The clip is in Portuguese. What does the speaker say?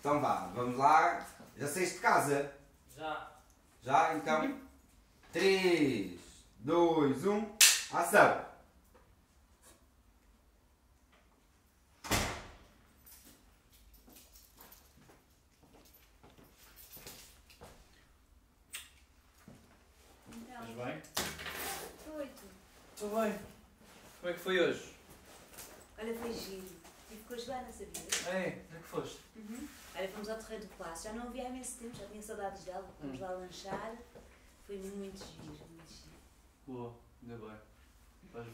Então vá, vamos lá. Já saíste de casa? Já. Já? Então. 3, 2, 1, ação! Estás Então, bem? oito. Estou bem. Como é que foi hoje? Olha, foi giro. Estive com a Joana, sabias? Ei, onde é que foste? Uhum. Olha, fomos ao Terreiro do Passo. Já não a vi há imenso tempo, já tinha saudades dela. Fomos lá lanchar. Foi muito giro, muito giro. Boa, ainda bem. Vais?